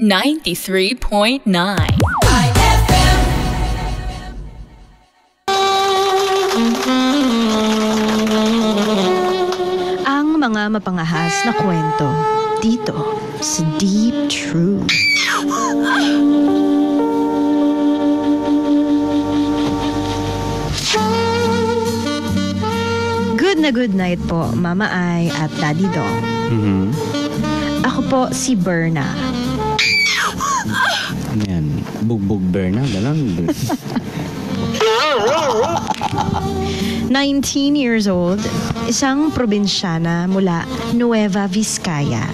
93.9 Ang mga mapangahas na kwento dito sa Deep True. Good na good night po, Mama Ai at Daddy Dong. Mhm. Ako po si Berna. Ano yan? Bugbog Berna, gano'n. 19 years old, isang probinsyana mula Nueva Vizcaya.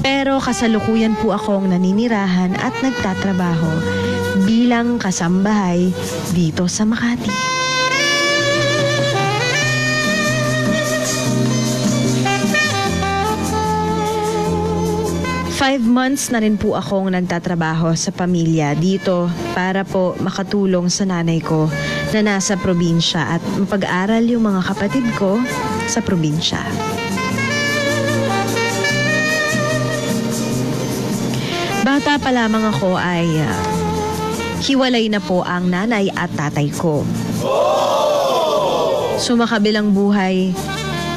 Pero kasalukuyan po akong naninirahan at nagtatrabaho bilang kasambahay dito sa Makati. Five months na rin po akong nagtatrabaho sa pamilya dito para po makatulong sa nanay ko na nasa probinsya at mapag-aral yung mga kapatid ko sa probinsya. Bata pa lamang ako ay ah, hiwalay na po ang nanay at tatay ko. Sumakabilang buhay,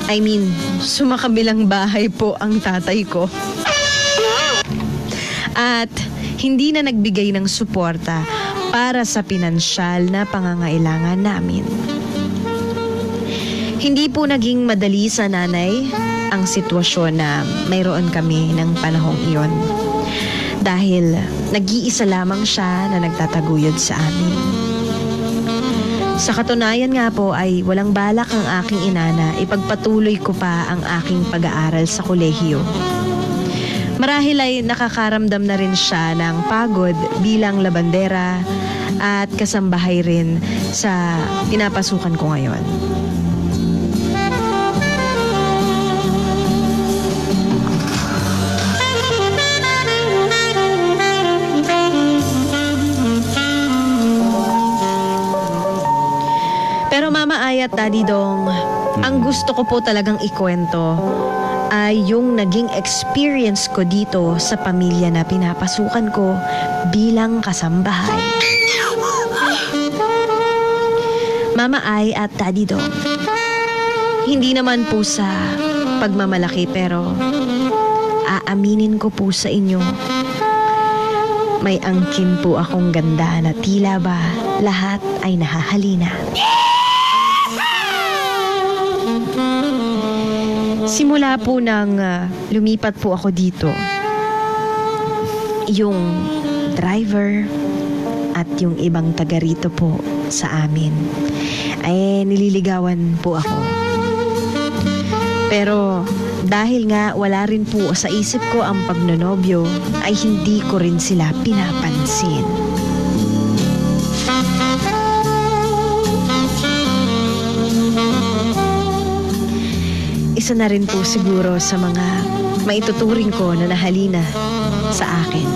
I mean, sumakabilang bahay po ang tatay ko. At hindi na nagbigay ng suporta para sa pinansyal na pangangailangan namin. Hindi po naging madali sa nanay ang sitwasyon na mayroon kami ng panahong iyon. Dahil nag-iisa lamang siya na nagtataguyod sa amin. Sa katunayan nga po ay walang balak ang aking ina na ipagpatuloy ko pa ang aking pag-aaral sa kolehiyo. Marahil ay nakakaramdam na rin siya ng pagod bilang labandera at kasambahay rin sa pinapasukan ko ngayon. Pero Mama Ay at Daddy Dong, ang gusto ko po talagang ikwento ay yung naging experience ko dito sa pamilya na pinapasukan ko bilang kasambahay. Mama Ay at Daddy Dong, hindi naman po sa pagmamalaki pero aaminin ko po sa inyo may angkin po akong ganda na tila ba lahat ay nahahalina. Simula po nang ah, lumipat po ako dito, yung driver at yung ibang taga rito po sa amin ay nililigawan po ako. Pero dahil nga wala rin po sa isip ko ang pagnonobyo ay hindi ko rin sila pinapansin. Isa na rin po siguro sa mga maituturing ko na nahalina sa akin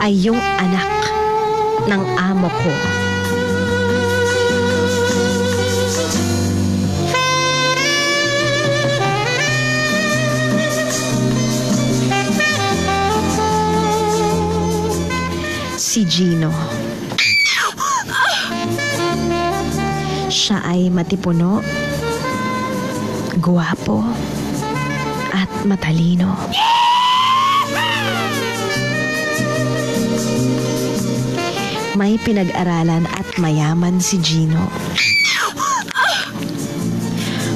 ay yung anak ng amo ko. Si Gino. Siya ay matipuno, guwapo, at matalino. May pinag-aralan at mayaman si Gino.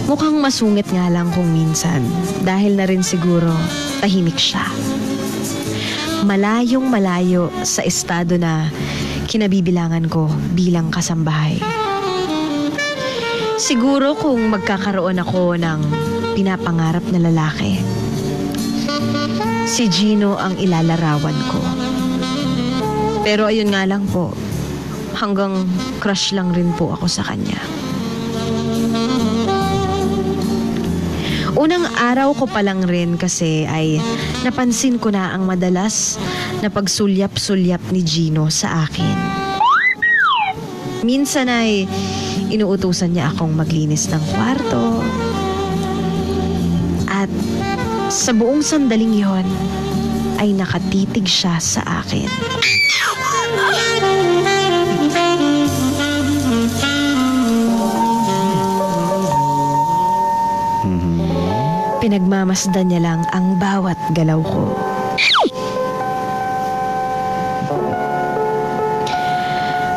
Mukhang masungit nga lang kung minsan dahil na rin siguro tahimik siya. Malayong malayo sa estado na kinabibilangan ko bilang kasambahay. Siguro kung magkakaroon ako ng pinapangarap na lalaki, si Gino ang ilalarawan ko. Pero ayun nga lang po, hanggang crush lang rin po ako sa kanya. Unang araw ko pa lang rin kasi ay napansin ko na ang madalas na pagsulyap-sulyap ni Gino sa akin. Minsan ay inuutusan niya akong maglinis ng kwarto. At Sa buong sandaling yon ay nakatitig siya sa akin. Pinagmamasdan niya lang ang bawat galaw ko.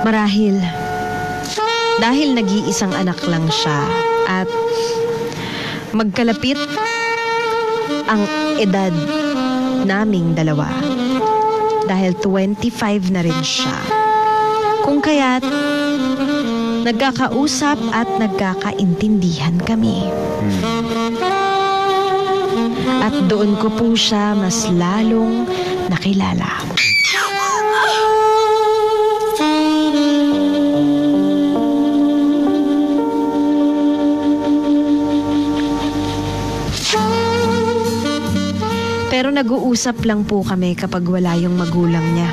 Marahil, dahil nag-iisang anak lang siya at magkalapit ang edad naming dalawa. Dahil 25 na rin siya. Kung kaya't nagkakausap at nagkakaintindihan kami. At doon ko po siya mas lalong nakilala. Pero nag-uusap lang po kami kapag wala yung magulang niya.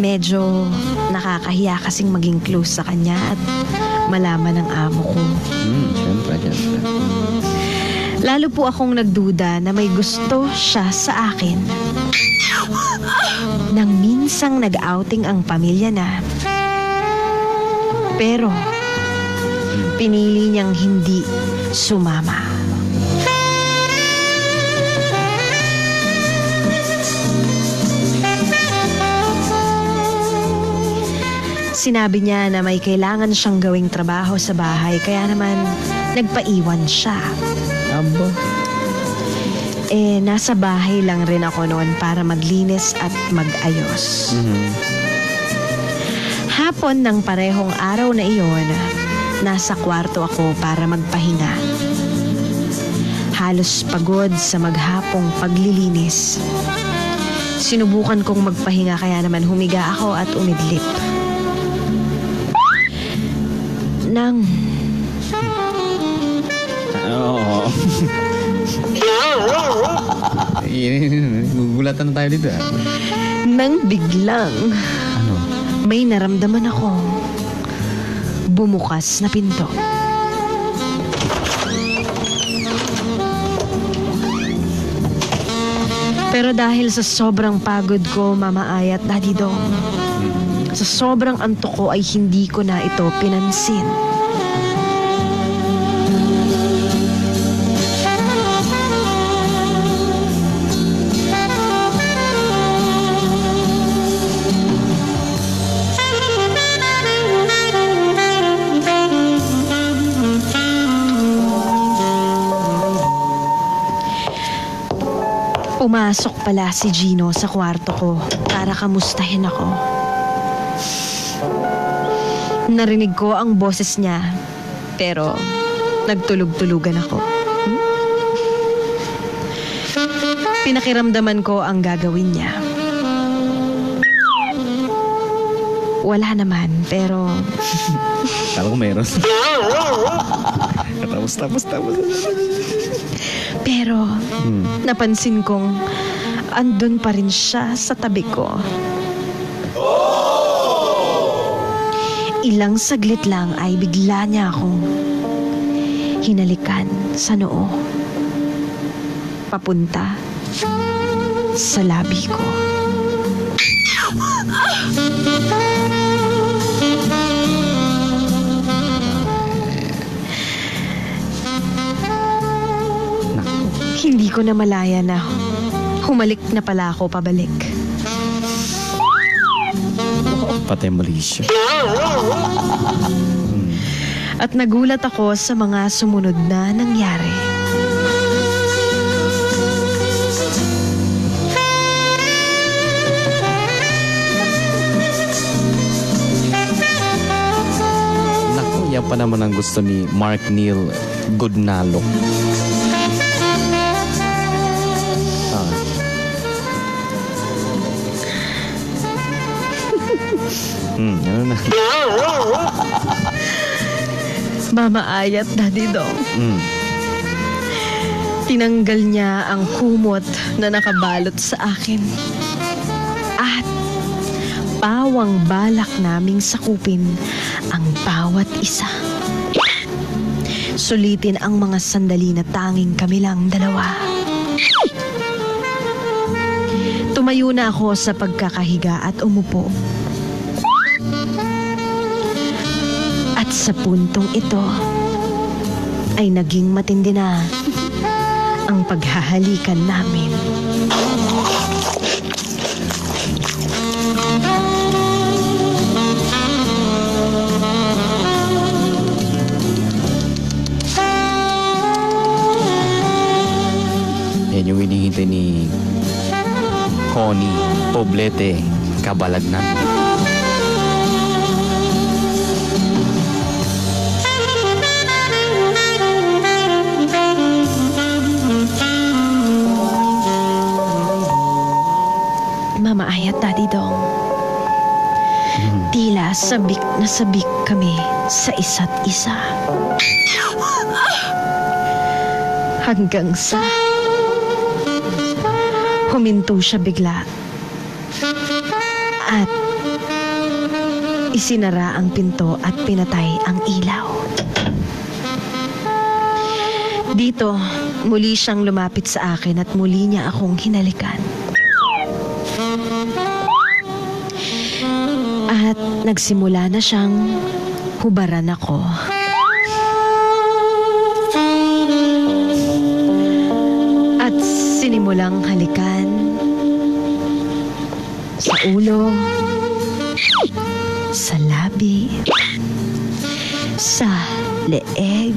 Medyo nakakahiya kasing maging close sa kanya at malaman ng amo ko. Hmm, syempre, syempre. Lalo po akong nagduda na may gusto siya sa akin. Nang minsang nag-outing ang pamilya na. Pero, pinili niyang hindi sumama. Sinabi niya na may kailangan siyang gawing trabaho sa bahay kaya naman nagpaiwan siya. Aba. Eh, nasa bahay lang rin ako noon para maglinis at mag-ayos. Mhm. Hapon ng parehong araw na iyon, nasa kwarto ako para magpahinga. Halos pagod sa maghapong paglilinis. Sinubukan kong magpahinga kaya naman humiga ako at umidlip. Nang Oo. Gugulatan na tayo dito ah. nang biglang Ano? may naramdaman ako bumukas na pinto. Pero dahil sa sobrang pagod ko, Mama Ay at Daddy Dong, sa sobrang antok ko ay hindi ko na ito pinansin. Pumasok pala si Gino sa kwarto ko para kamustahin ako. Narinig ko ang boses niya, pero nagtulog-tulugan ako. Hmm? Pinakiramdaman ko ang gagawin niya. Wala naman, pero Kala ko meron. tapos, tapos, tapos. Pero Hmm. napansin kong andun pa rin siya sa tabi ko. Ilang saglit lang ay bigla niya akong hinalikan sa noo. Papunta sa labi ko. Hindi ko na malaya na humalik na pala ako pabalik. Patay malisyo. At nagulat ako sa mga sumunod na nangyari. Naku, yan pa naman ang gusto ni Mark Neil Goodnalo. Hmm? Mama Ay at Daddy Dong. Hmm. Tinanggal niya ang kumot na nakabalot sa akin. At pawang balak naming sakupin ang bawat isa. Sulitin ang mga sandali na tanging kami lang dalawa. Tumayo na ako sa pagkakahiga at umupo. At sa puntong ito, ay naging matindi na ang paghahalikan namin. Yan yung hinihintay ni Connie Poblete Kabalagnan. Mama at Daddy Dong. Tila sabik na sabik kami sa isa't isa. Hanggang sa huminto siya bigla at isinara ang pinto at pinatay ang ilaw. Dito, muli siyang lumapit sa akin at muli niya akong hinalikan. Nagsimula na siyang hubaran ako. At sinimulang halikan sa ulo, sa labi, sa leeg,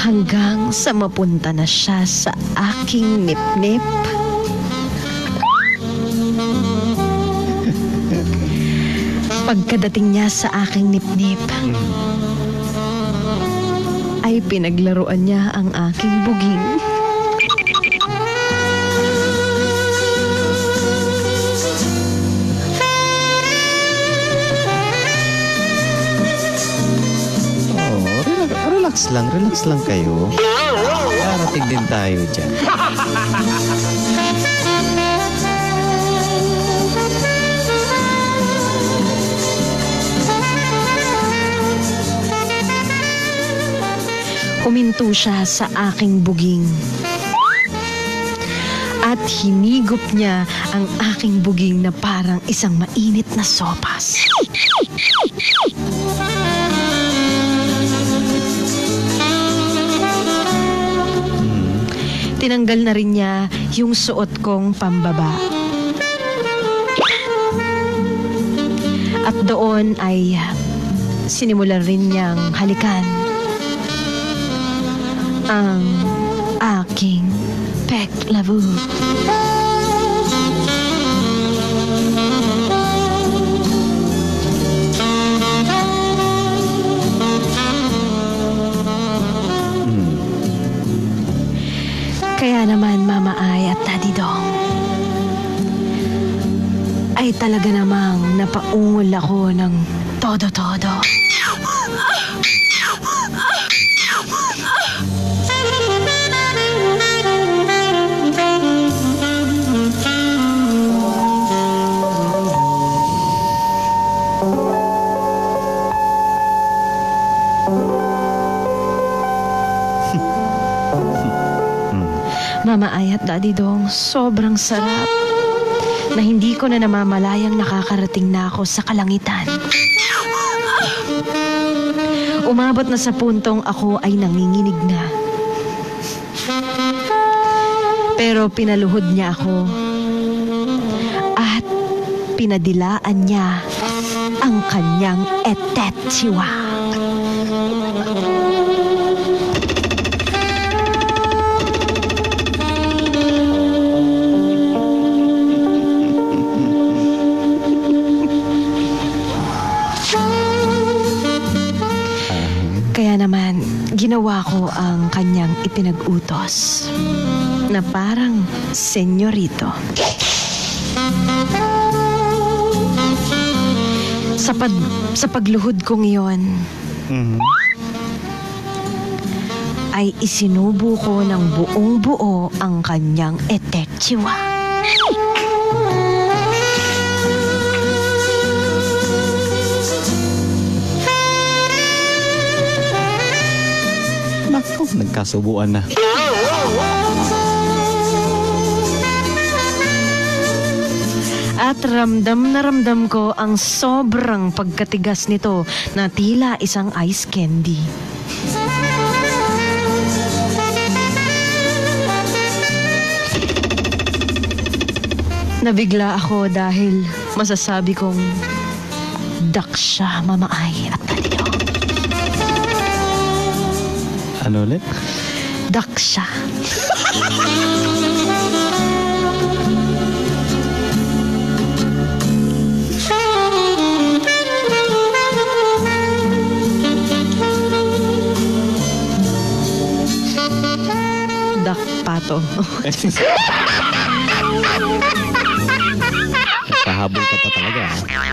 hanggang sa mapunta na siya sa aking nip-nip. Pagkadating niya sa aking nip-nip, ay pinaglaruan niya ang aking buging. Oh, relax, relax lang, relax lang kayo. Darating din tayo dyan. Huminto siya sa aking buging. At hinigop niya ang aking buging na parang isang mainit na sopas. Tinanggal na rin niya yung suot kong pambaba. At doon ay sinimulan rin niyang halikan ang aking pek labu. Hmm. Kaya naman Mama Ay at Daddy Dong ay talaga namang napaungol ako ng todo-todo. Daddy Dong, sobrang sarap na hindi ko na namamalayang nakakarating na ako sa kalangitan. Umabot na sa puntong ako ay nanginginig na. Pero pinaluhod niya ako at pinadilaan niya ang kanyang etetsiwa. Ginawa ko ang kanyang ipinag-utos na parang senyorito. Sa, pag, sa pagluhod kong iyon, Mhm. ay isinubo ko ng buong buo ang kanyang etechiwa. Nagkasubuan na. At ramdam na ramdam ko ang sobrang pagkatigas nito na tila isang ice candy. Nabigla ako dahil masasabi kong daksya, mamaay at taliyo. Ano ulit? Daksya. Dakpato. Kahabol ka pa talaga. ah.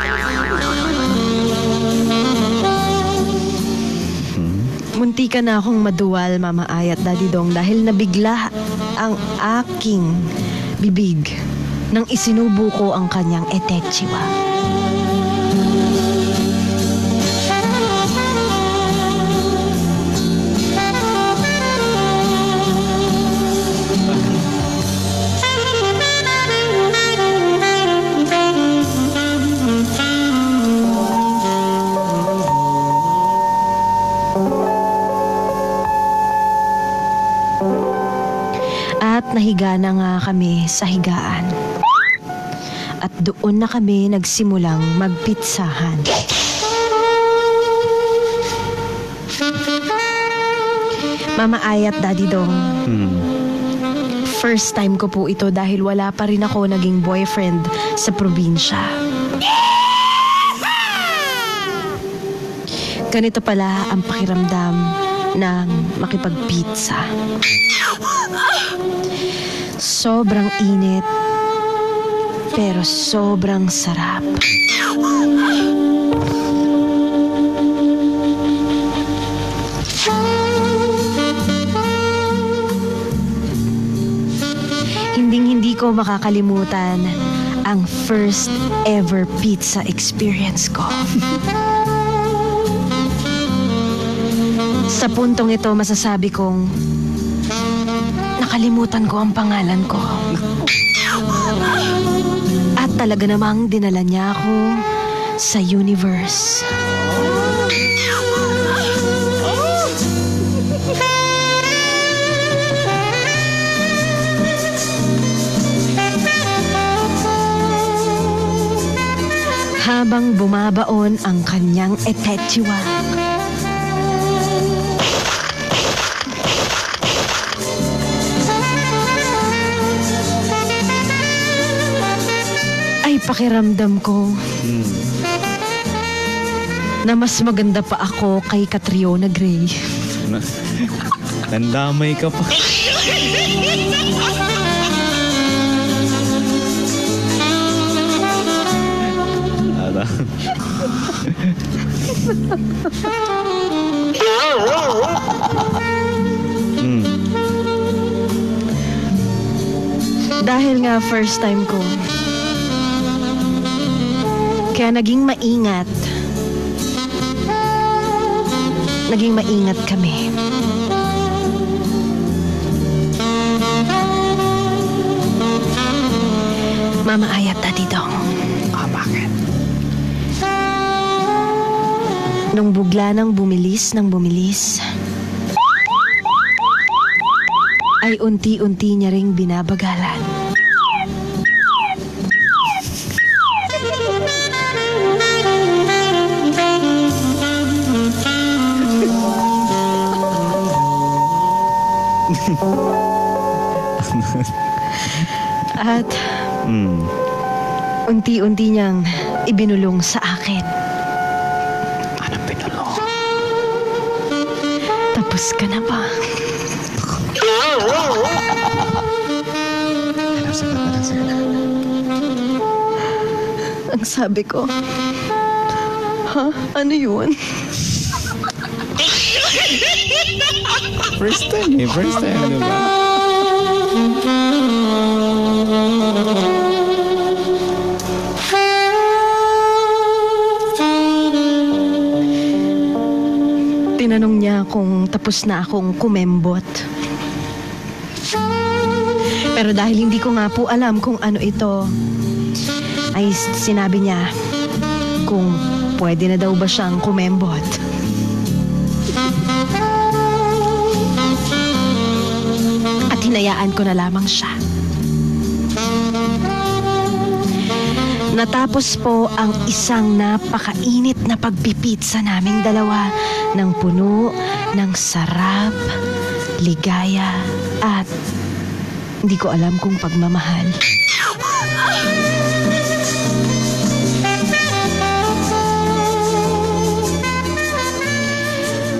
Munti ka na akong maduwal, Mama Ay at Daddy Dong, dahil nabigla ang aking bibig nang isinubo ko ang kanyang etechiwa. Sa higaan. At doon na kami nagsimulang magpitsahan. Mama Ay at Daddy Dong, Hmm. first time ko po ito dahil wala pa rin ako naging boyfriend sa probinsya. Ganito pala ang pakiramdam ng makipagpizza. Sobrang init, pero sobrang sarap. Hinding-hindi ko makakalimutan ang first ever pizza experience ko. Sa puntong ito, masasabi kong nakalimutan ko ang pangalan ko. At talaga namang dinala niya ako sa universe. Habang bumabaon ang kanyang etechiwa. Pakiramdam ko Hmm. na mas maganda pa ako kay Catriona Gray. Na- Nandamay ka pa. Ala. Hmm. Dahil nga first time ko. Kaya naging maingat. Naging maingat kami. Mama Ayat Daddy Dong. Ah, bakit? Nung bugla nang bumilis ng bumilis, ay unti-unti niya ring binabagalan. At Hmm. unti-unti niyang ibinulong sa akin. Anong pinulo? Tapos ka na ba? Ang sabi ko, Ha? Ano yun? First time eh. First time, di ba? tinanong niya kung tapos na akong kumembot. Pero dahil hindi ko nga po alam kung ano ito, ay sinabi niya kung pwede na daw ba siyang kumembot. Hinayaan ko na lamang siya. Natapos po ang isang napakainit na pagpipit sa naming dalawa ng puno ng sarap, ligaya at hindi ko alam kung pagmamahal.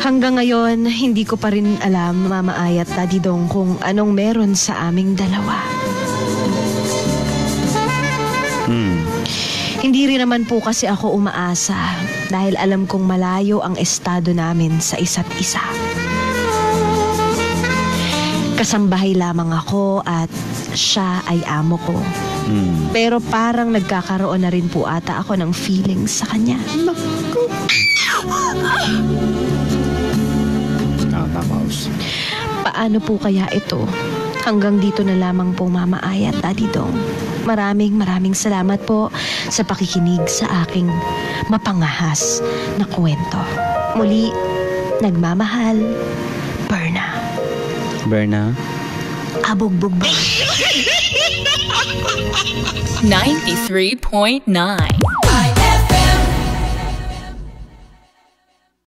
Hanggang ngayon, hindi ko pa rin alam, Mama Ay at Daddy Dong, kung anong meron sa aming dalawa. Hmm. Hindi rin naman po kasi ako umaasa dahil alam kong malayo ang estado namin sa isa't isa. Kasambahay lamang ako at siya ay amo ko. Hmm. Pero parang nagkakaroon na rin po ata ako ng feelings sa kanya. Ah, Paano po kaya ito? Hanggang dito na lamang po Mama Ay at Daddy Dong. Maraming maraming salamat po sa pakikinig sa aking mapangahas na kwento. Muli, nagmamahal, Berna. Berna? Abog-bog-bog. 93.9